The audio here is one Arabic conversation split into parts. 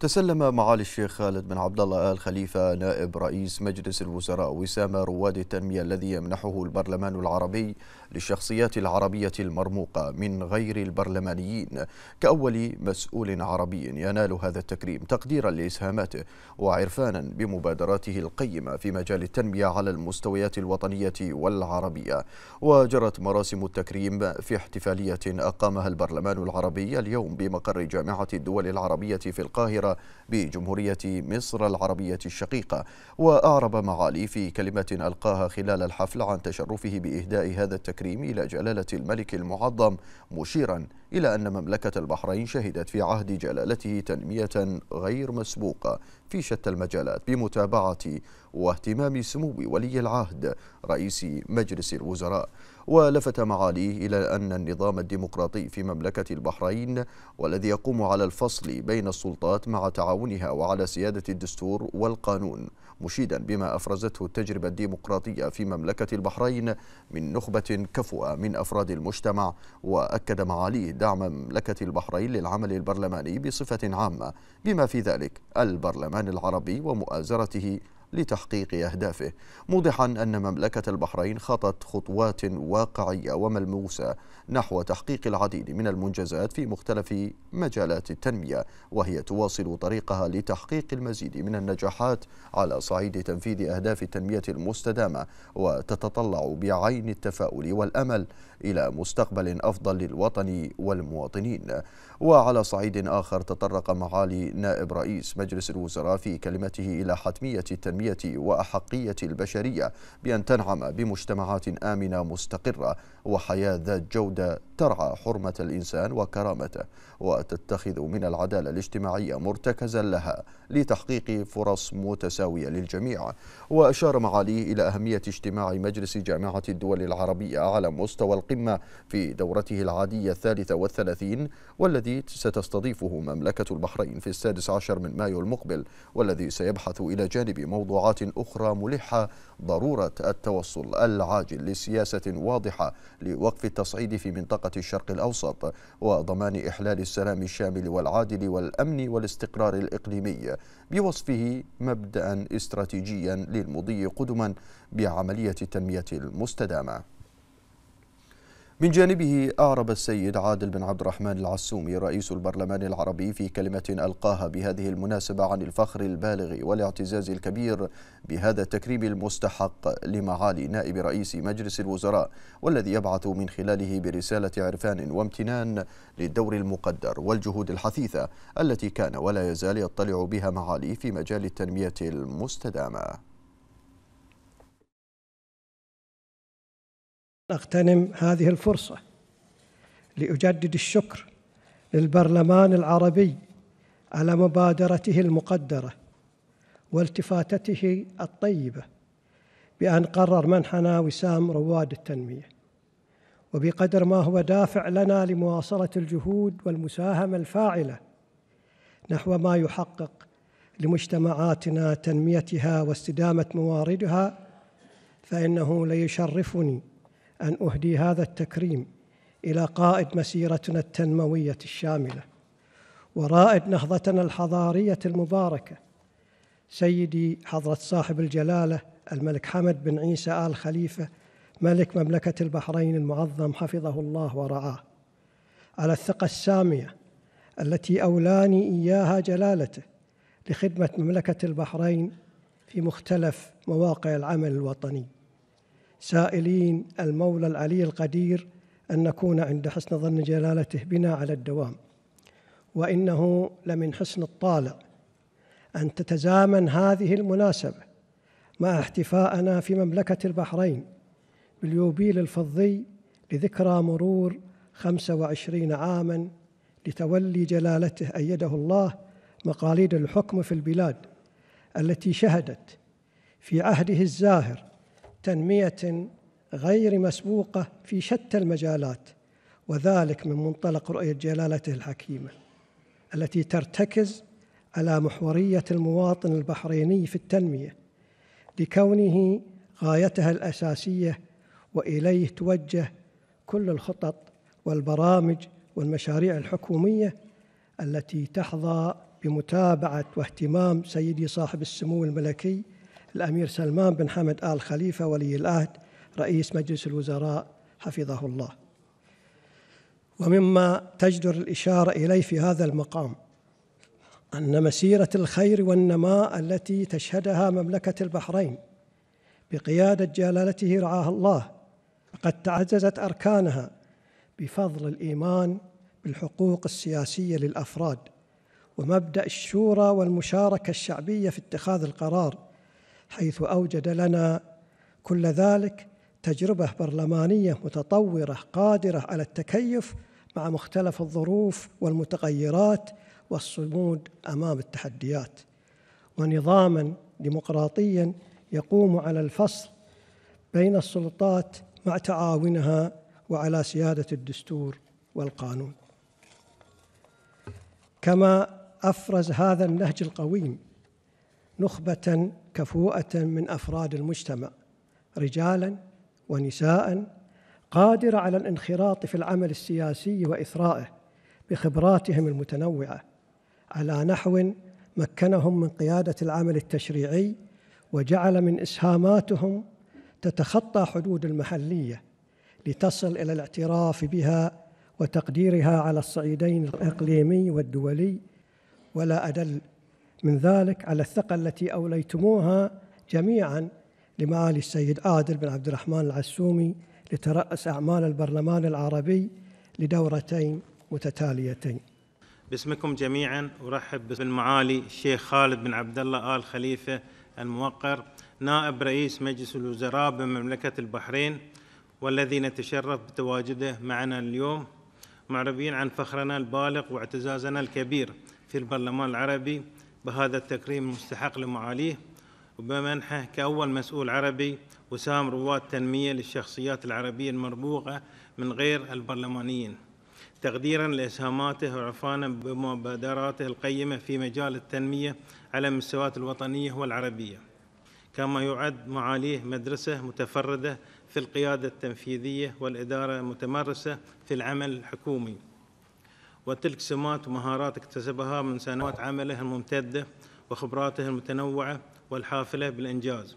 تسلم معالي الشيخ خالد بن عبد الله آل خليفة نائب رئيس مجلس الوزراء وسام رواد التنمية الذي يمنحه البرلمان العربي للشخصيات العربية المرموقة من غير البرلمانيين كأول مسؤول عربي ينال هذا التكريم تقديرا لإسهاماته وعرفانا بمبادراته القيمة في مجال التنمية على المستويات الوطنية والعربية. وجرت مراسم التكريم في احتفالية أقامها البرلمان العربي اليوم بمقر جامعة الدول العربية في القاهرة بجمهورية مصر العربية الشقيقة وأعرب معالي في كلمة ألقاها خلال الحفل عن تشرفه بإهداء هذا التكريم إلى جلالة الملك المعظم مشيرا إلى أن مملكة البحرين شهدت في عهد جلالته تنمية غير مسبوقة في شتى المجالات بمتابعة واهتمام سمو ولي العهد رئيس مجلس الوزراء. ولفت معاليه إلى أن النظام الديمقراطي في مملكة البحرين والذي يقوم على الفصل بين السلطات مع تعاونها وعلى سيادة الدستور والقانون مشيدا بما أفرزته التجربة الديمقراطية في مملكة البحرين من نخبة كفؤة من أفراد المجتمع وأكد معاليه دعم مملكة البحرين للعمل البرلماني بصفة عامة بما في ذلك البرلمان العربي ومؤازرته لتحقيق أهدافه موضحا أن مملكة البحرين خطت خطوات واقعية وملموسة نحو تحقيق العديد من المنجزات في مختلف مجالات التنمية وهي تواصل طريقها لتحقيق المزيد من النجاحات على صعيد تنفيذ أهداف التنمية المستدامة وتتطلع بعين التفاؤل والأمل إلى مستقبل أفضل للوطن والمواطنين. وعلى صعيد آخر تطرق معالي نائب رئيس مجلس الوزراء في كلمته إلى حتمية التنمية وأحقية البشرية بأن تنعم بمجتمعات آمنة مستقرة وحياة ذات جودة ترعى حرمة الإنسان وكرامته وتتخذ من العدالة الاجتماعية مرتكزا لها لتحقيق فرص متساوية للجميع. وأشار معاليه إلى أهمية اجتماع مجلس جامعة الدول العربية على مستوى القمة في دورته العادية الثالثة والثلاثين والذي ستستضيفه مملكة البحرين في السادس عشر من مايو المقبل والذي سيبحث إلى جانب موضوعات أخرى ملحة ضرورة التوصل العاجل لسياسة واضحة لوقف التصعيد في منطقة الشرق الأوسط وضمان إحلال السلام الشامل والعادل والأمن والاستقرار الإقليمي بوصفه مبدأ استراتيجيا للمضي قدما بعملية التنمية المستدامة. من جانبه أعرب السيد عادل بن عبد الرحمن العسومي رئيس البرلمان العربي في كلمة ألقاها بهذه المناسبة عن الفخر البالغ والاعتزاز الكبير بهذا التكريم المستحق لمعالي نائب رئيس مجلس الوزراء والذي يبعث من خلاله برسالة عرفان وامتنان للدور المقدر والجهود الحثيثة التي كان ولا يزال يطلع بها معالي في مجال التنمية المستدامة. أغتنم هذه الفرصة لأجدد الشكر للبرلمان العربي على مبادرته المقدرة والتفاتته الطيبة بأن قرر منحنا وسام رواد التنمية. وبقدر ما هو دافع لنا لمواصلة الجهود والمساهمة الفاعلة نحو ما يحقق لمجتمعاتنا تنميتها واستدامة مواردها فإنه ليشرفني أن أهدي هذا التكريم إلى قائد مسيرتنا التنموية الشاملة ورائد نهضتنا الحضارية المباركة سيدي حضرة صاحب الجلالة الملك حمد بن عيسى آل خليفة ملك مملكة البحرين المعظم حفظه الله ورعاه. على الثقة السامية التي أولاني إياها جلالته لخدمة مملكة البحرين في مختلف مواقع العمل الوطني. سائلين المولى العلي القدير أن نكون عند حسن ظن جلالته بنا على الدوام. وإنه لمن حسن الطالع أن تتزامن هذه المناسبة مع احتفاءنا في مملكة البحرين باليوبيل الفضي لذكرى مرور خمسة وعشرين عاما لتولي جلالته أيده الله مقاليد الحكم في البلاد التي شهدت في عهده الزاهر تنمية غير مسبوقة في شتى المجالات وذلك من منطلق رؤية جلالته الحكيمة التي ترتكز على محورية المواطن البحريني في التنمية لكونه غايتها الأساسية وإليه توجه كل الخطط والبرامج والمشاريع الحكومية التي تحظى بمتابعة واهتمام سيدي صاحب السمو الملكي الأمير سلمان بن حمد آل خليفة ولي العهد رئيس مجلس الوزراء حفظه الله. ومما تجدر الإشارة إليه في هذا المقام أن مسيرة الخير والنماء التي تشهدها مملكة البحرين بقيادة جلالته رعاها الله فقد تعززت أركانها بفضل الإيمان بالحقوق السياسية للأفراد ومبدأ الشورى والمشاركة الشعبية في اتخاذ القرار حيث أوجد لنا كل ذلك تجربة برلمانية متطورة قادرة على التكيف مع مختلف الظروف والمتغيرات والصمود أمام التحديات. ونظاما ديمقراطيا يقوم على الفصل بين السلطات مع تعاونها وعلى سيادة الدستور والقانون. كما أفرز هذا النهج القويم نخبة كفوءة من أفراد المجتمع رجالا ونساء قادره على الانخراط في العمل السياسي وإثرائه بخبراتهم المتنوعة على نحو مكنهم من قيادة العمل التشريعي وجعل من إسهاماتهم تتخطى حدود المحلية لتصل إلى الاعتراف بها وتقديرها على الصعيدين الإقليمي والدولي ولا أدل من ذلك على الثقة التي أوليتموها جميعا لمعالي السيد عادل بن عبد الرحمن العسومي لترأس أعمال البرلمان العربي لدورتين متتاليتين. باسمكم جميعا أرحب بالمعالي الشيخ خالد بن عبد الله آل خليفة الموقر نائب رئيس مجلس الوزراء بمملكة البحرين والذي نتشرف بتواجده معنا اليوم. معربين عن فخرنا البالغ واعتزازنا الكبير في البرلمان العربي بهذا التكريم المستحق لمعاليه وبمنحه كأول مسؤول عربي وسام رواد تنمية للشخصيات العربية المربوغة من غير البرلمانيين. تقديرا لإسهاماته وعرفانا بمبادراته القيمة في مجال التنمية على المستويات الوطنية والعربية. كما يعد معاليه مدرسة متفردة في القيادة التنفيذية والإدارة المتمرسة في العمل الحكومي. وتلك سمات ومهارات اكتسبها من سنوات عمله الممتدة وخبراته المتنوعة والحافلة بالإنجاز.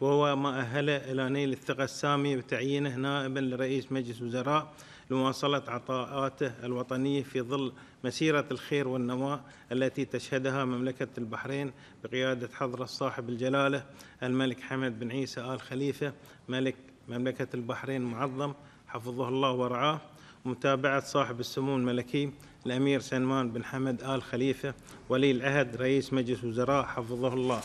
وهو ما أهله إلى نيل الثقة السامية بتعيينه نائبا لرئيس مجلس وزراء لمواصلة عطاءاته الوطنية في ظل مسيرة الخير والنماء التي تشهدها مملكة البحرين بقيادة حضرة صاحب الجلالة الملك حمد بن عيسى آل خليفة ملك مملكة البحرين المعظم حفظه الله ورعاه ومتابعة صاحب السمو الملكي الأمير سلمان بن حمد آل خليفة ولي العهد رئيس مجلس وزراء حفظه الله.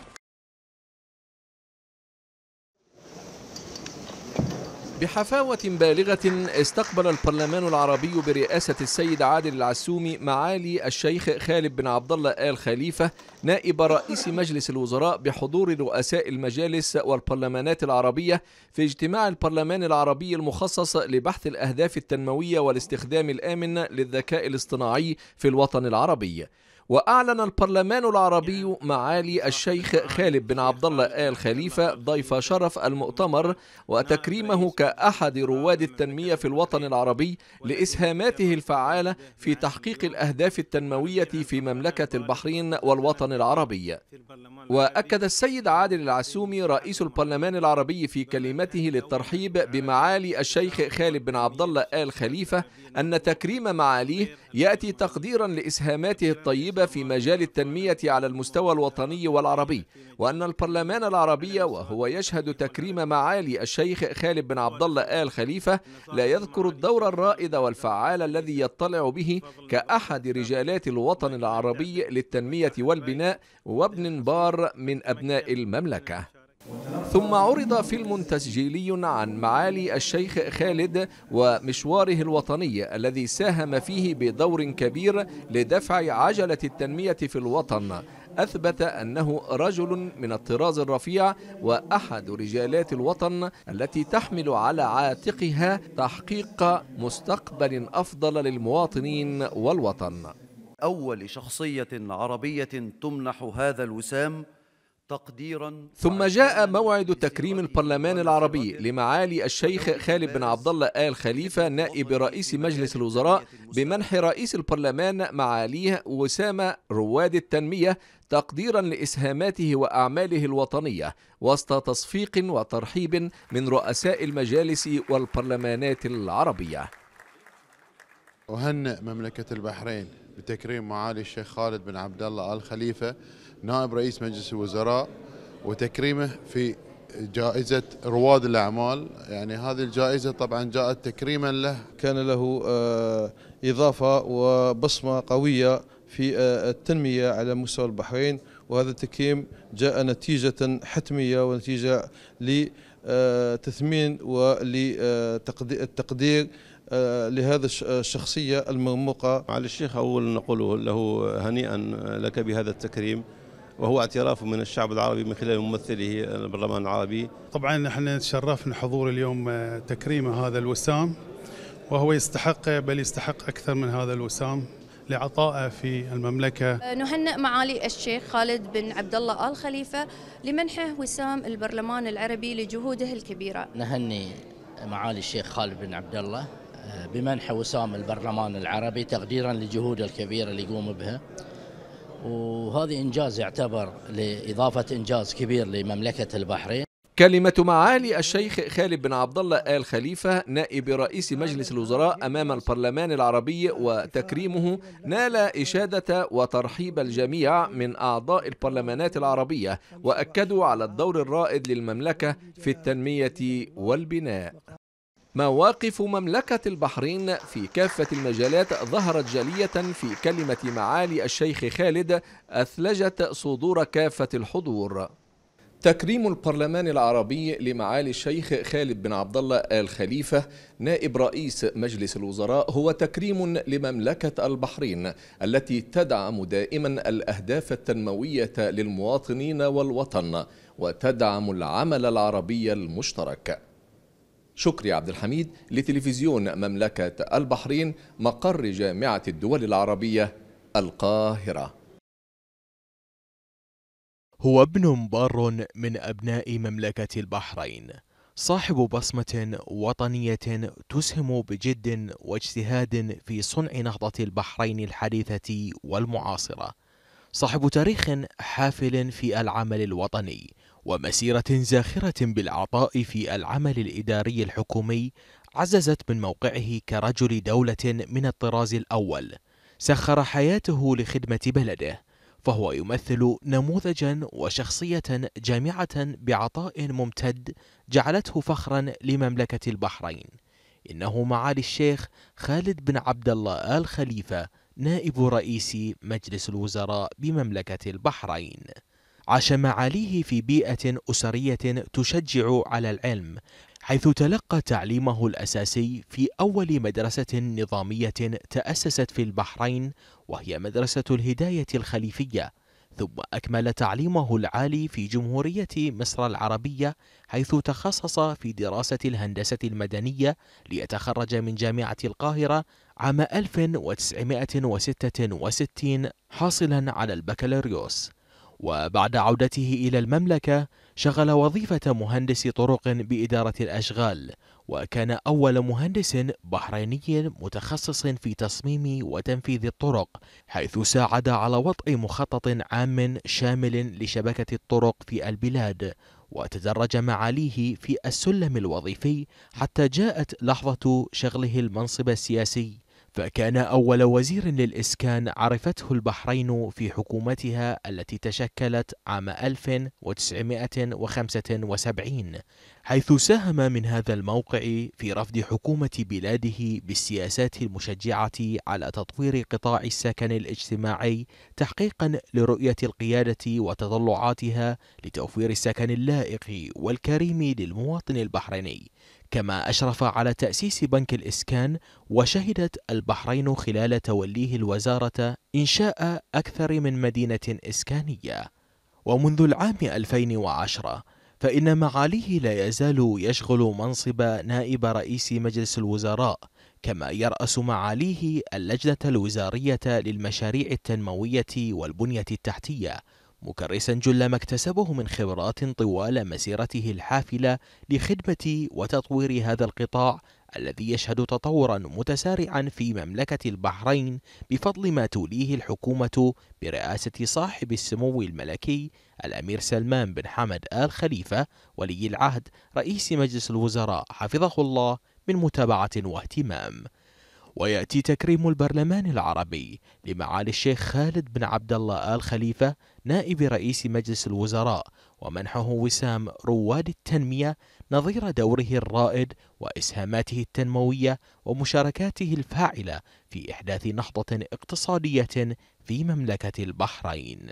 بحفاوة بالغة استقبل البرلمان العربي برئاسة السيد عادل العسومي معالي الشيخ خالد بن عبد الله آل خليفة نائب رئيس مجلس الوزراء بحضور رؤساء المجالس والبرلمانات العربية في اجتماع البرلمان العربي المخصص لبحث الأهداف التنموية والاستخدام الآمن للذكاء الاصطناعي في الوطن العربي. وأعلن البرلمان العربي معالي الشيخ خالد بن عبد الله آل خليفة ضيف شرف المؤتمر وتكريمه كأحد رواد التنمية في الوطن العربي لإسهاماته الفعالة في تحقيق الأهداف التنموية في مملكة البحرين والوطن العربي. وأكد السيد عادل العسومي رئيس البرلمان العربي في كلمته للترحيب بمعالي الشيخ خالد بن عبد الله آل خليفة أن تكريم معاليه يأتي تقديرا لإسهاماته الطيبة في مجال التنمية على المستوى الوطني والعربي وأن البرلمان العربي وهو يشهد تكريم معالي الشيخ خالد بن عبد الله آل خليفة لا يذكر الدور الرائد والفعال الذي يطلع به كأحد رجالات الوطن العربي للتنمية والبناء وابن بار من أبناء المملكة. ثم عرض فيلم تسجيلي عن معالي الشيخ خالد ومشواره الوطني الذي ساهم فيه بدور كبير لدفع عجلة التنمية في الوطن. أثبت أنه رجل من الطراز الرفيع وأحد رجالات الوطن التي تحمل على عاتقها تحقيق مستقبل أفضل للمواطنين والوطن. أول شخصية عربية تمنح هذا الوسام تقديرا ثم جاء موعد تكريم البرلمان العربي لمعالي الشيخ خالد بن عبد الله آل خليفة نائب رئيس مجلس الوزراء بمنح رئيس البرلمان معاليه وسام رواد التنمية تقديرا لإسهاماته وأعماله الوطنية وسط تصفيق وترحيب من رؤساء المجالس والبرلمانات العربية. أهنئ مملكة البحرين. بتكريم معالي الشيخ خالد بن عبد الله آل خليفة نائب رئيس مجلس الوزراء وتكريمه في جائزة رواد الأعمال. يعني هذه الجائزة طبعا جاءت تكريما له. كان له آه، إضافة وبصمة قوية في آه، التنمية على مستوى البحرين. وهذا التكريم جاء نتيجة حتمية ونتيجة لتثمين آه، لهذا الشخصية المرموقة. على الشيخ أول نقول له هنيئا لك بهذا التكريم وهو اعتراف من الشعب العربي من خلال ممثله البرلمان العربي. طبعا نحن تشرفنا حضور اليوم آه، تكريم هذا الوسام وهو يستحق بل يستحق أكثر من هذا الوسام لعطائه في المملكة. آه، نهنئ معالي الشيخ خالد بن عبد الله آل خليفة لمنحه وسام البرلمان العربي لجهوده الكبيرة. نهني معالي الشيخ خالد بن عبد الله آه، بمنح وسام البرلمان العربي تقديرا لجهوده الكبيرة اللي يقوم بها. وهذا إنجاز يعتبر لإضافة إنجاز كبير لمملكة البحرين. كلمة معالي الشيخ خالد بن عبد الله آل خليفة نائب رئيس مجلس الوزراء أمام البرلمان العربي وتكريمه نال إشادة وترحيب الجميع من أعضاء البرلمانات العربية وأكدوا على الدور الرائد للمملكة في التنمية والبناء. مواقف مملكة البحرين في كافة المجالات ظهرت جلية في كلمة معالي الشيخ خالد أثلجت صدور كافة الحضور. تكريم البرلمان العربي لمعالي الشيخ خالد بن عبد الله آل خليفة نائب رئيس مجلس الوزراء هو تكريم لمملكة البحرين التي تدعم دائما الأهداف التنموية للمواطنين والوطن وتدعم العمل العربي المشترك. شكري عبد الحميد لتلفزيون مملكة البحرين مقر جامعة الدول العربية القاهرة. هو ابن بار من أبناء مملكة البحرين صاحب بصمة وطنية تسهم بجد واجتهاد في صنع نهضة البحرين الحديثة والمعاصرة. صاحب تاريخ حافل في العمل الوطني ومسيرة زاخرة بالعطاء في العمل الإداري الحكومي عززت من موقعه كرجل دولة من الطراز الأول. سخر حياته لخدمة بلده فهو يمثل نموذجا وشخصية جامعة بعطاء ممتد جعلته فخرا لمملكة البحرين. إنه معالي الشيخ خالد بن عبد الله آل خليفة نائب رئيس مجلس الوزراء بمملكة البحرين. عاش معاليه في بيئة أسرية تشجع على العلم حيث تلقى تعليمه الأساسي في أول مدرسة نظامية تأسست في البحرين وهي مدرسة الهداية الخليفية. ثم أكمل تعليمه العالي في جمهورية مصر العربية حيث تخصص في دراسة الهندسة المدنية ليتخرج من جامعة القاهرة عام 1966 حاصلا على البكالوريوس. وبعد عودته إلى المملكة شغل وظيفة مهندس طرق بإدارة الأشغال وكان أول مهندس بحريني متخصص في تصميم وتنفيذ الطرق حيث ساعد على وضع مخطط عام شامل لشبكة الطرق في البلاد وتدرج معاليه في السلم الوظيفي حتى جاءت لحظة شغله المنصب السياسي. فكان أول وزير للإسكان عرفته البحرين في حكومتها التي تشكلت عام 1975 حيث ساهم من هذا الموقع في رفض حكومة بلاده بالسياسات المشجعة على تطوير قطاع السكن الاجتماعي تحقيقا لرؤية القيادة وتطلعاتها لتوفير السكن اللائق والكريم للمواطن البحريني. كما أشرف على تأسيس بنك الإسكان وشهدت البحرين خلال توليه الوزارة إنشاء أكثر من مدينة إسكانية. ومنذ العام 2010 فإن معاليه لا يزال يشغل منصب نائب رئيس مجلس الوزراء كما يرأس معاليه اللجنة الوزارية للمشاريع التنموية والبنية التحتية. مكرسا جل ما اكتسبه من خبرات طوال مسيرته الحافلة لخدمة وتطوير هذا القطاع الذي يشهد تطورا متسارعا في مملكة البحرين بفضل ما توليه الحكومة برئاسة صاحب السمو الملكي الأمير سلمان بن حمد آل خليفة ولي العهد رئيس مجلس الوزراء حفظه الله من متابعة واهتمام. ويأتي تكريم البرلمان العربي لمعالي الشيخ خالد بن عبد الله آل خليفة نائب رئيس مجلس الوزراء ومنحه وسام رواد التنمية نظير دوره الرائد وإسهاماته التنموية ومشاركاته الفاعلة في إحداث نهضة اقتصادية في مملكة البحرين.